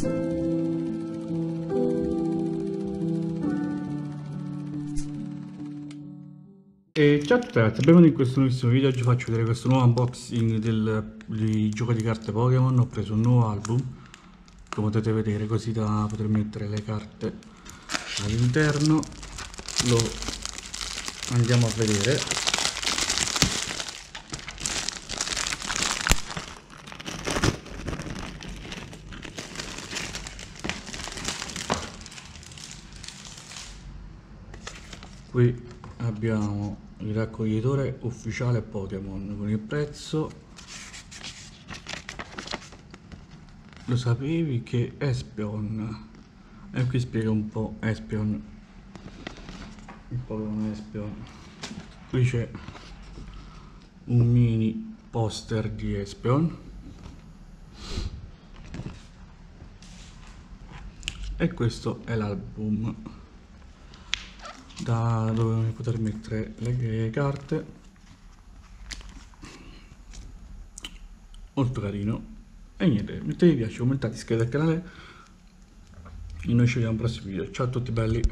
E ciao a tutti ragazzi, benvenuti in questo nuovissimo video, oggi faccio vedere questo nuovo unboxing del, di gioco di carte Pokémon, ho preso un nuovo album, come potete vedere, così da poter mettere le carte all'interno, lo andiamo a vedere. Qui abbiamo il raccoglitore ufficiale Pokémon. Con il prezzo lo sapevi che Espion e qui spiega un po' Espion il Pokémon Espion. Qui c'è un mini poster di Espion. E questo è l'album da dove poter mettere le carte? Molto carino e niente mettete mi piace commentate iscrivetevi al canale? E noi ci vediamo al prossimo video. Ciao a tutti belli